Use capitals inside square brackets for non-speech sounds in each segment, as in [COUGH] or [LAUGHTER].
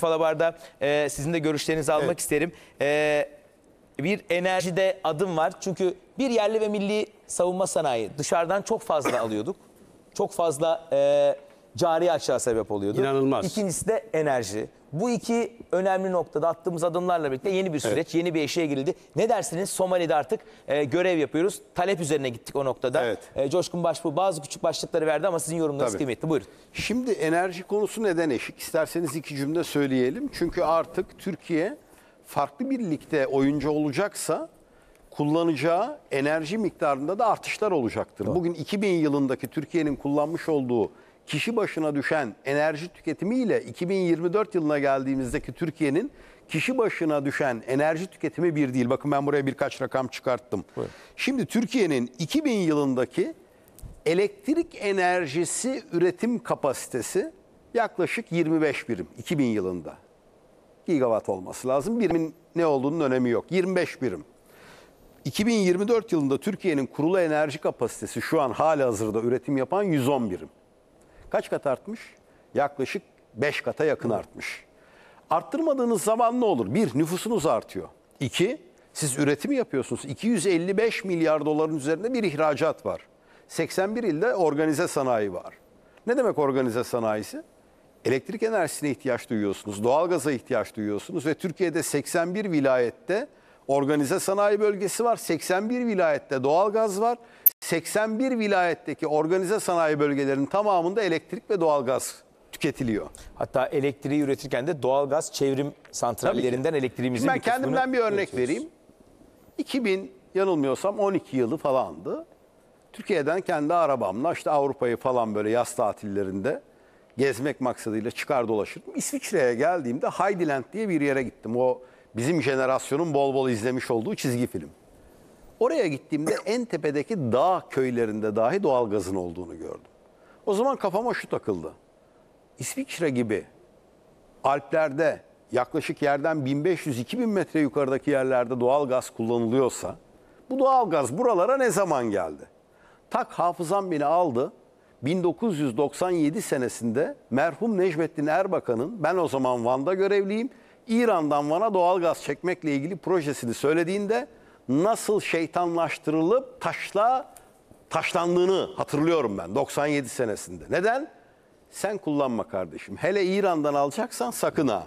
Falabar'da e, sizin de görüşlerinizi almak Evet. isterim. E, bir enerjide adım var. Çünkü bir yerli ve milli savunma sanayi dışarıdan çok fazla alıyorduk. Çok fazla e, cari açığa sebep oluyordu. İnanılmaz. İkincisi de enerji. Bu iki önemli noktada attığımız adımlarla birlikte yeni bir süreç, yeni bir eşiğe girildi. Ne dersiniz? Somali'de artık e, görev yapıyoruz. Talep üzerine gittik o noktada. Evet. E, Coşkun Başbuğ bazı küçük başlıkları verdi ama sizin yorumlarınız Tabii. kıymetli. Buyurun. Şimdi enerji konusu neden eşik? İsterseniz iki cümle söyleyelim. Çünkü artık Türkiye farklı bir ligde oyuncu olacaksa kullanacağı enerji miktarında da artışlar olacaktır. Bugün 2000 yılındaki Türkiye'nin kullanmış olduğu kişi başına düşen enerji tüketimiyle 2024 yılına geldiğimizdeki Türkiye'nin kişi başına düşen enerji tüketimi bir değil. Bakın ben buraya birkaç rakam çıkarttım. Şimdi Türkiye'nin 2000 yılındaki elektrik enerjisi üretim kapasitesi yaklaşık 25 birim 2000 yılında. Gigawatt olması lazım. Birimin ne olduğunun önemi yok. 25 birim. 2024 yılında Türkiye'nin kurulu enerji kapasitesi şu an hali hazırda üretim yapan 110 birim. Kaç kat artmış? Yaklaşık 5 kata yakın artmış. Arttırmadığınız zaman ne olur? Bir, nüfusunuz artıyor. İki, siz üretim yapıyorsunuz. 255 milyar doların üzerinde bir ihracat var. 81 ilde organize sanayi var. Ne demek organize sanayisi? Elektrik enerjisine ihtiyaç duyuyorsunuz, doğalgaza ihtiyaç duyuyorsunuz ve Türkiye'de 81 vilayette organize sanayi bölgesi var, 81 vilayette doğalgaz var. 81 vilayetteki organize sanayi bölgelerinin tamamında elektrik ve doğalgaz tüketiliyor. Hatta elektriği üretirken de doğalgaz çevrim santrallerinden elektriğimizin Ben bir kendimden bir örnek üretiyoruz. vereyim. 2000 yanılmıyorsam 12 yılı falandı. Türkiye'den kendi arabamla işte Avrupa'yı falan böyle yaz tatillerinde gezmek maksadıyla çıkar dolaşırdım. İsviçre'ye geldiğimde Heideland diye bir yere gittim. O bizim jenerasyonun bol bol izlemiş olduğu çizgi film. Oraya gittiğimde en tepedeki dağ köylerinde dahi doğalgazın olduğunu gördüm. O zaman kafama şu takıldı. İsviçre gibi Alplerde yaklaşık yerden 1500-2000 metre yukarıdaki yerlerde doğal gaz kullanılıyorsa bu doğal gaz buralara ne zaman geldi? Tak hafızam beni aldı. 1997 senesinde merhum Necmettin Erbakan'ın ben o zaman Van'da görevliyim. İran'dan Van'a doğal gaz çekmekle ilgili projesini söylediğinde nasıl şeytanlaştırılıp taşla taşlandığını hatırlıyorum ben 97 senesinde. Neden? Sen kullanma kardeşim. Hele İran'dan alacaksan sakın ha.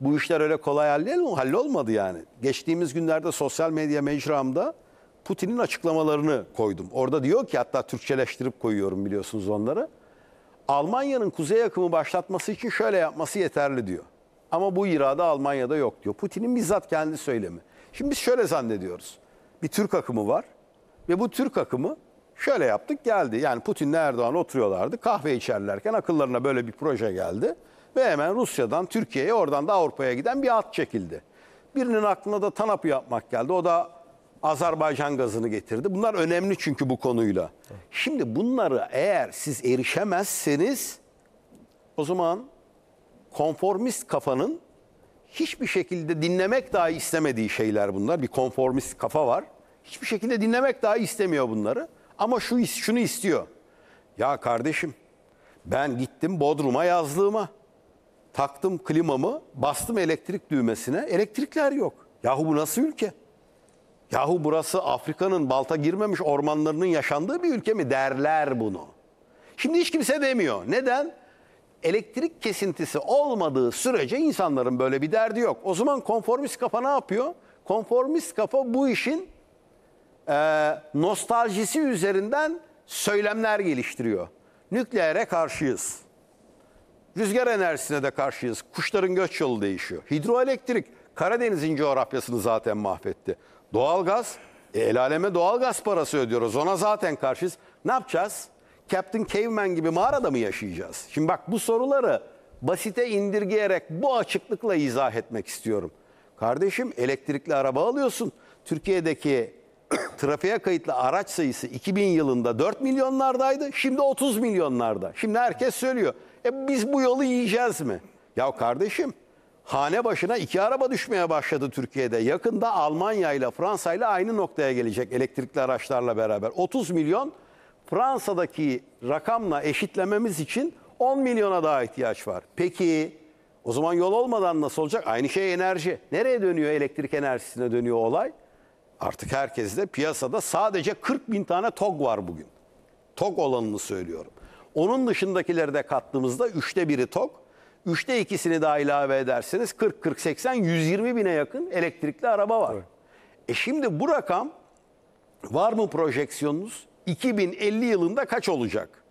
Bu işler öyle kolay hallol- hallolmadı yani. Geçtiğimiz günlerde sosyal medya mecramda Putin'in açıklamalarını koydum. Orada diyor ki hatta Türkçeleştirip koyuyorum biliyorsunuz onları. Almanya'nın kuzey akımı başlatması için şöyle yapması yeterli diyor. Ama bu irade Almanya'da yok diyor. Putin'in bizzat kendi söylemi. Şimdi biz şöyle zannediyoruz. Bir Türk akımı var ve bu Türk akımı şöyle yaptık geldi. Yani Putin'le Erdoğan oturuyorlardı kahve içerlerken akıllarına böyle bir proje geldi. Ve hemen Rusya'dan Türkiye'ye oradan da Avrupa'ya giden bir hat çekildi. Birinin aklına da TANAP'ı yapmak geldi. O da Azerbaycan gazını getirdi. Bunlar önemli çünkü bu konuyla. Şimdi bunları eğer siz erişemezseniz o zaman konformist kafanın hiçbir şekilde dinlemek dahi istemediği şeyler bunlar. Bir konformist kafa var. Hiçbir şekilde dinlemek dahi istemiyor bunları. Ama şu şunu istiyor. Ya kardeşim ben gittim Bodrum'a yazlığıma. Taktım klimamı, bastım elektrik düğmesine. Elektrikler yok. Yahu bu nasıl ülke? Yahu burası Afrika'nın balta girmemiş ormanlarının yaşandığı bir ülke mi derler bunu. Şimdi hiç kimse demiyor. Neden? Elektrik kesintisi olmadığı sürece insanların böyle bir derdi yok. O zaman konformist kafa ne yapıyor? Konformist kafa bu işin e, nostaljisi üzerinden söylemler geliştiriyor. Nükleere karşıyız. Rüzgar enerjisine de karşıyız. Kuşların göç yolu değişiyor. Hidroelektrik Karadeniz'in coğrafyasını zaten mahvetti. Doğalgaz, e, el aleme doğalgaz parası ödüyoruz. Ona zaten karşıyız. Ne yapacağız? Captain Caveman gibi mağarada mı yaşayacağız? Şimdi bak bu soruları basite indirgeyerek bu açıklıkla izah etmek istiyorum. Kardeşim elektrikli araba alıyorsun. Türkiye'deki [CLEARS THROAT] trafiğe kayıtlı araç sayısı 2000 yılında 4 milyonlardaydı. Şimdi 30 milyonlarda. Şimdi herkes söylüyor. E biz bu yolu yiyeceğiz mi? Ya kardeşim hane başına iki araba düşmeye başladı Türkiye'de. Yakında Almanya ile Fransa ile aynı noktaya gelecek elektrikli araçlarla beraber. 30 milyon Fransa'daki rakamla eşitlememiz için 10 milyona daha ihtiyaç var. Peki O zaman yol olmadan nasıl olacak? Aynı şey enerji. Nereye dönüyor elektrik enerjisine dönüyor olay? Artık herkes de piyasada sadece 40 bin tane TOG var bugün. TOG olanını söylüyorum. Onun dışındakileri de kattığımızda üçte biri TOG. Üçte ikisini daha ilave ederseniz 40, 40, 80, 120 bine yakın elektrikli araba var. E şimdi bu rakam var mı projeksiyonunuz? 2050 yılında kaç olacak?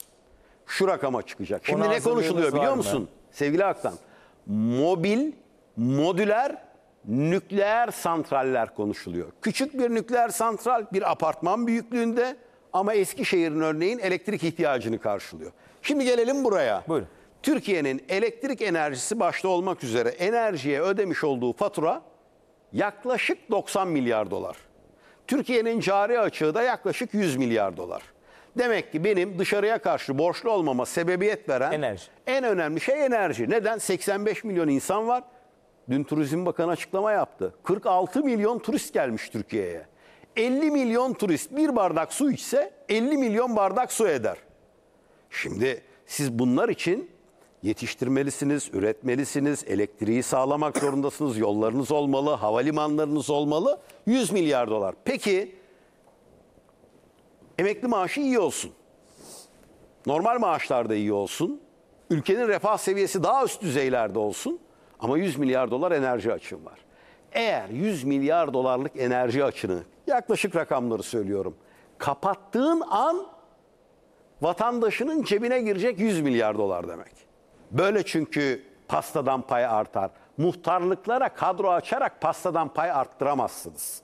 Şu rakama çıkacak. Şimdi Ona ne konuşuluyor biliyor musun? Sevgili Aktan. Mobil, modüler, nükleer santraller konuşuluyor. Küçük bir nükleer santral bir apartman büyüklüğünde ama Eskişehir'in örneğin elektrik ihtiyacını karşılıyor. Şimdi gelelim buraya. Buyurun. Türkiye'nin elektrik enerjisi başta olmak üzere enerjiye ödemiş olduğu fatura yaklaşık 90 milyar dolar. Türkiye'nin cari açığı da yaklaşık 100 milyar dolar. Demek ki benim dışarıya karşı borçlu olmama sebebiyet veren Enerji. en önemli şey enerji. Neden? 85 milyon insan var. Dün Turizm Bakanı açıklama yaptı. 46 milyon turist gelmiş Türkiye'ye. 50 milyon turist bir bardak su içse 50 milyon bardak su eder. Şimdi siz bunlar için yetiştirmelisiniz, üretmelisiniz, elektriği sağlamak zorundasınız, yollarınız olmalı, havalimanlarınız olmalı. 100 milyar dolar. Peki emekli maaşı iyi olsun. Normal maaşlar da iyi olsun. Ülkenin refah seviyesi daha üst düzeylerde olsun. Ama 100 milyar dolar enerji açığım var. Eğer 100 milyar dolarlık enerji açığını, yaklaşık rakamları söylüyorum, kapattığın an vatandaşının cebine girecek 100 milyar dolar demek. Böyle çünkü pastadan pay artar. Muhtarlıklara kadro açarak pastadan pay arttıramazsınız.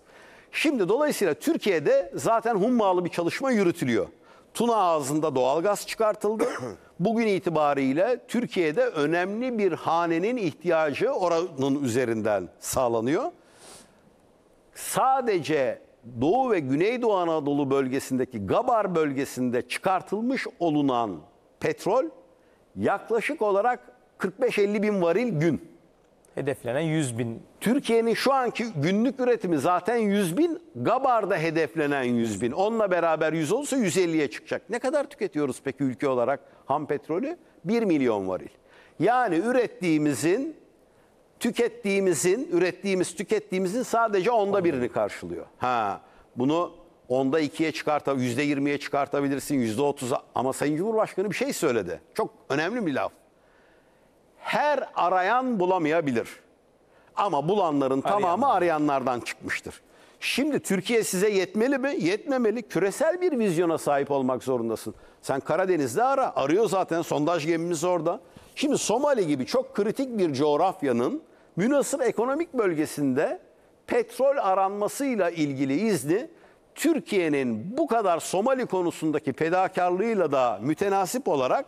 Şimdi dolayısıyla Türkiye'de zaten hummalı bir çalışma yürütülüyor. Tuna ağzında doğalgaz çıkartıldı. [CLEARS THROAT] Bugün itibariyle Türkiye'de önemli bir hanenin ihtiyacı oranın üzerinden sağlanıyor sadece Doğu ve Güneydoğu Anadolu bölgesindeki Gabar bölgesinde çıkartılmış olunan petrol yaklaşık olarak 45-50 bin varil gün. Hedeflenen 100 bin. Türkiye'nin şu anki günlük üretimi zaten 100 bin, Gabar'da hedeflenen 100 bin. Onunla beraber 100 olursa 150'ye çıkacak. Ne kadar tüketiyoruz peki ülke olarak ham petrolü? 1 milyon varil. Yani ürettiğimizin tükettiğimizin, ürettiğimiz, tükettiğimizin sadece onda birini karşılıyor. Ha, bunu onda ikiye çıkarta, yüzde yirmiye çıkartabilirsin, yüzde otuza. Ama Sayın Cumhurbaşkanı bir şey söyledi. Çok önemli bir laf. Her arayan bulamayabilir. Ama bulanların tamamı arayanlardan çıkmıştır. Şimdi Türkiye size yetmeli mi? Yetmemeli. Küresel bir vizyona sahip olmak zorundasın. Sen Karadeniz'de ara. Arıyor zaten sondaj gemimiz orada. Şimdi Somali gibi çok kritik bir coğrafyanın münasır ekonomik bölgesinde petrol aranmasıyla ilgili izni Türkiye'nin bu kadar Somali konusundaki fedakarlığıyla da mütenasip olarak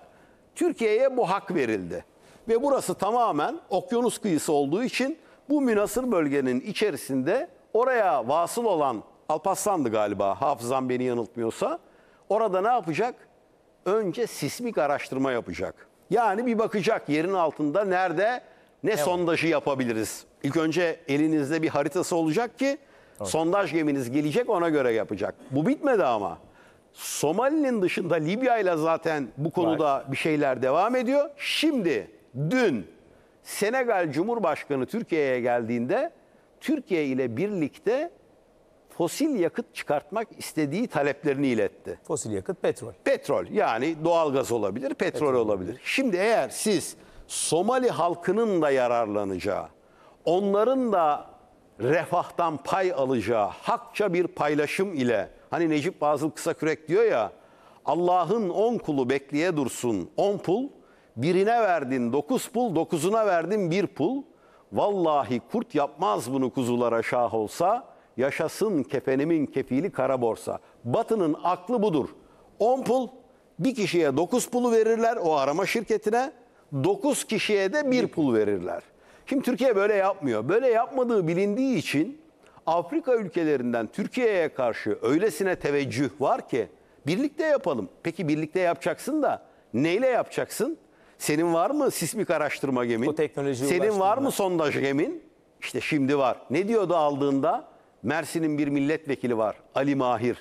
Türkiye'ye bu hak verildi. Ve burası tamamen okyanus kıyısı olduğu için bu münasır bölgenin içerisinde oraya vasıl olan Alparslan'dı galiba hafızam beni yanıltmıyorsa. Orada ne yapacak? Önce sismik araştırma yapacak. Yani bir bakacak yerin altında nerede ne sondajı yapabiliriz. İlk önce elinizde bir haritası olacak ki sondaj geminiz gelecek ona göre yapacak. Bu bitmedi ama. Somali'nin dışında Libya ile zaten bu konuda bir şeyler devam ediyor. Şimdi dün Senegal Cumhurbaşkanı Türkiye'ye geldiğinde Türkiye ile birlikte fosil yakıt çıkartmak istediği taleplerini iletti. Fosil yakıt petrol. Petrol yani doğalgaz olabilir, petrol, olabilir. Şimdi eğer siz Somali halkının da yararlanacağı, onların da refahtan pay alacağı hakça bir paylaşım ile hani Necip Fazıl Kısakürek diyor ya Allah'ın on kulu bekleye dursun on pul birine verdin dokuz pul dokuzuna verdin bir pul vallahi kurt yapmaz bunu kuzulara şah olsa yaşasın kefenimin kefili kara borsa. Batı'nın aklı budur. 10 pul bir kişiye 9 pulu verirler o arama şirketine. 9 kişiye de 1 pul verirler. Şimdi Türkiye böyle yapmıyor. Böyle yapmadığı bilindiği için Afrika ülkelerinden Türkiye'ye karşı öylesine teveccüh var ki birlikte yapalım. Peki birlikte yapacaksın da neyle yapacaksın? Senin var mı sismik araştırma gemin? O teknolojiye Senin var mı? sondaj gemin? İşte şimdi var. Ne diyordu aldığında? Mersin'in bir milletvekili var Ali Mahir.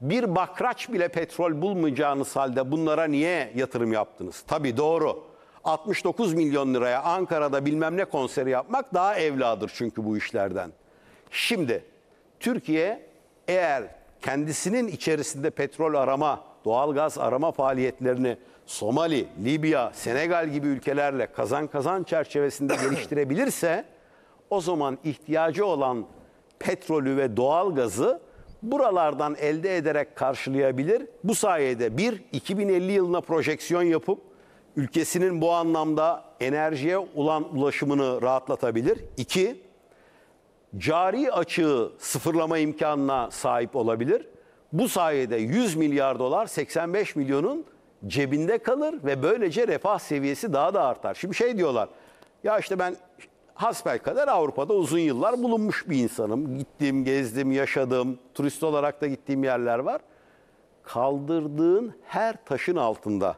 Bir bakraç bile petrol bulmayacağınız halde bunlara niye yatırım yaptınız? Tabii doğru. 69 milyon liraya Ankara'da bilmem ne konseri yapmak daha evladır çünkü bu işlerden. Şimdi Türkiye eğer kendisinin içerisinde petrol arama, doğalgaz arama faaliyetlerini Somali, Libya, Senegal gibi ülkelerle kazan kazan çerçevesinde [COUGHS] geliştirebilirse o zaman ihtiyacı olan petrolü ve doğalgazı buralardan elde ederek karşılayabilir. Bu sayede bir 2050 yılına projeksiyon yapıp ülkesinin bu anlamda enerjiye olan ulaşımını rahatlatabilir. İki, cari açığı sıfırlama imkanına sahip olabilir. Bu sayede 100 milyar dolar 85 milyonun cebinde kalır ve böylece refah seviyesi daha da artar. Şimdi şey diyorlar ya işte ben hasbelkader Avrupa'da uzun yıllar bulunmuş bir insanım. Gittim, gezdim, yaşadım, turist olarak da gittiğim yerler var. Kaldırdığın her taşın altında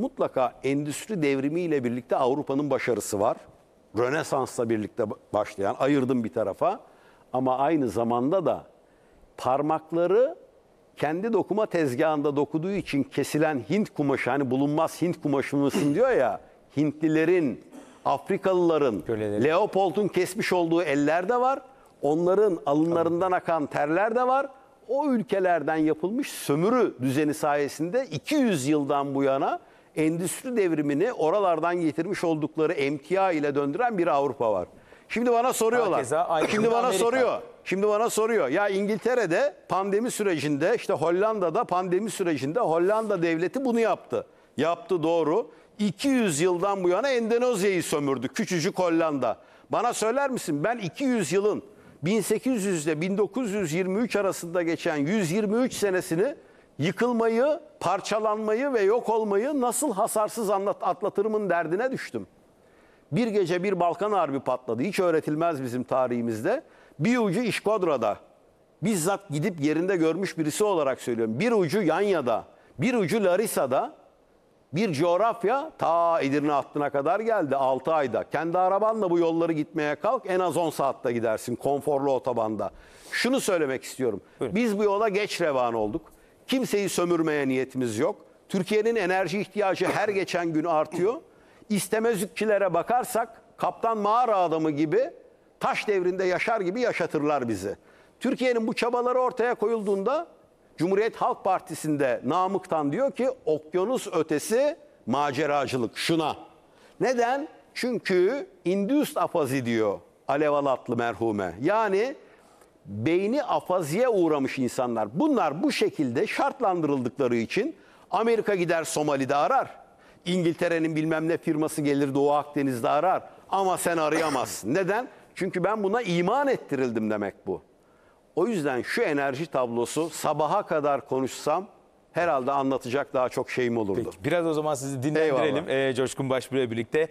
mutlaka endüstri devrimiyle birlikte Avrupa'nın başarısı var. Rönesans'la birlikte başlayan ayırdım bir tarafa ama aynı zamanda da parmakları kendi dokuma tezgahında dokuduğu için kesilen Hint kumaşı hani bulunmaz Hint kumaşı mısın [CLEARS THROAT] diyor ya Hintlilerin, Afrikalıların, Köleleri. Leopold'un kesmiş olduğu eller de var. Onların alınlarından akan terler de var. O ülkelerden yapılmış sömürü düzeni sayesinde 200 yıldan bu yana endüstri devrimini oralardan getirmiş oldukları emtia ile döndüren bir Avrupa var. Şimdi bana soruyorlar. Şimdi bana Amerika. soruyor. Şimdi bana soruyor. Ya İngiltere'de pandemi sürecinde işte Hollanda'da pandemi sürecinde Hollanda devleti bunu yaptı. Yaptı doğru. 200 yıldan bu yana Endonezya'yı sömürdü. Küçücük Hollanda. Bana söyler misin ben 200 yılın 1800 ile 1923 arasında geçen 123 senesini yıkılmayı, parçalanmayı ve yok olmayı nasıl hasarsız anlat, atlatırımın derdine düştüm. Bir gece bir Balkan Harbi patladı. Hiç öğretilmez bizim tarihimizde. Bir ucu İşkodra'da. Bizzat gidip yerinde görmüş birisi olarak söylüyorum. Bir ucu Yanya'da, bir ucu Larissa'da. Bir coğrafya ta Edirne hattına kadar geldi 6 ayda. Kendi arabanla bu yolları gitmeye kalk en az 10 saatte gidersin konforlu otobanda. Şunu söylemek istiyorum. Biz bu yola geç revan olduk. Kimseyi sömürmeye niyetimiz yok. Türkiye'nin enerji ihtiyacı her geçen gün artıyor. İstemezlikçilere bakarsak kaptan mağara adamı gibi taş devrinde yaşar gibi yaşatırlar bizi. Türkiye'nin bu çabaları ortaya koyulduğunda Cumhuriyet Halk Partisi'nde Namık'tan diyor ki okyanus ötesi maceracılık şuna. Neden? Çünkü induced afazi diyor Alev Alatlı merhume. Yani beyni afaziye uğramış insanlar. Bunlar bu şekilde şartlandırıldıkları için Amerika gider Somali'de arar. İngiltere'nin bilmem ne firması gelir Doğu Akdeniz'de arar. Ama sen arayamazsın. [COUGHS] Neden? Çünkü ben buna iman ettirildim demek bu. O yüzden şu enerji tablosu sabaha kadar konuşsam herhalde anlatacak daha çok şeyim olurdu. Peki, biraz o zaman sizi dinlendirelim Eyvallah. ee, Coşkun Başbuğ'la birlikte.